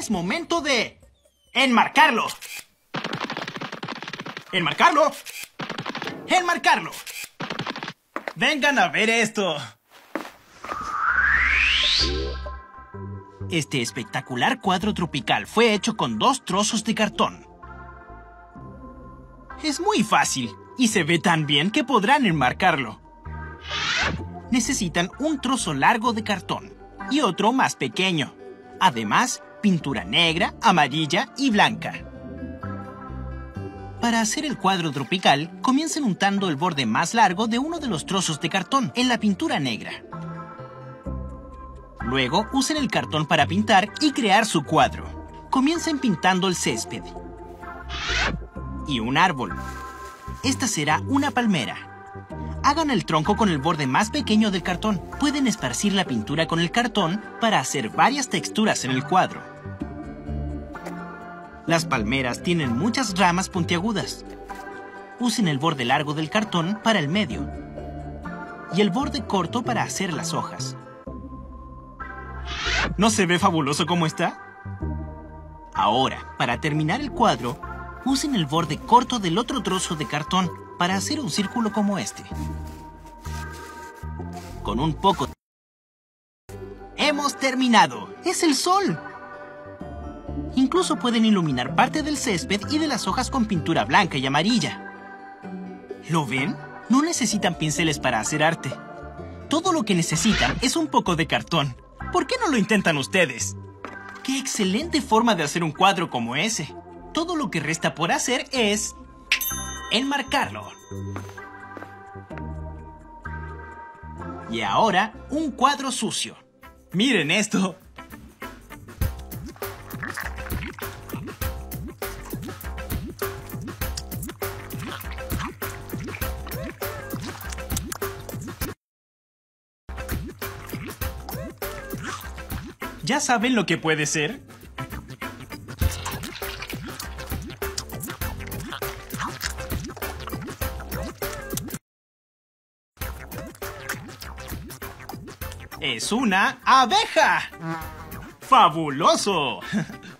es momento de... ¡Enmarcarlo! ¡Enmarcarlo! ¡Enmarcarlo! ¡Vengan a ver esto! Este espectacular cuadro tropical fue hecho con dos trozos de cartón. Es muy fácil y se ve tan bien que podrán enmarcarlo. Necesitan un trozo largo de cartón y otro más pequeño. Además, pintura negra, amarilla y blanca. Para hacer el cuadro tropical, comiencen untando el borde más largo de uno de los trozos de cartón en la pintura negra. Luego, usen el cartón para pintar y crear su cuadro. Comiencen pintando el césped. Y un árbol. Esta será una palmera. Hagan el tronco con el borde más pequeño del cartón. Pueden esparcir la pintura con el cartón para hacer varias texturas en el cuadro. Las palmeras tienen muchas ramas puntiagudas. Usen el borde largo del cartón para el medio y el borde corto para hacer las hojas. ¿No se ve fabuloso como está? Ahora, para terminar el cuadro, usen el borde corto del otro trozo de cartón para hacer un círculo como este. Con un poco... ¡Hemos terminado! ¡Es el sol! Incluso pueden iluminar parte del césped y de las hojas con pintura blanca y amarilla. ¿Lo ven? No necesitan pinceles para hacer arte. Todo lo que necesitan es un poco de cartón. ¿Por qué no lo intentan ustedes? ¡Qué excelente forma de hacer un cuadro como ese! Todo lo que resta por hacer es enmarcarlo. Y ahora, un cuadro sucio. ¡Miren esto! ¿Ya saben lo que puede ser? Es una abeja. ¡Fabuloso!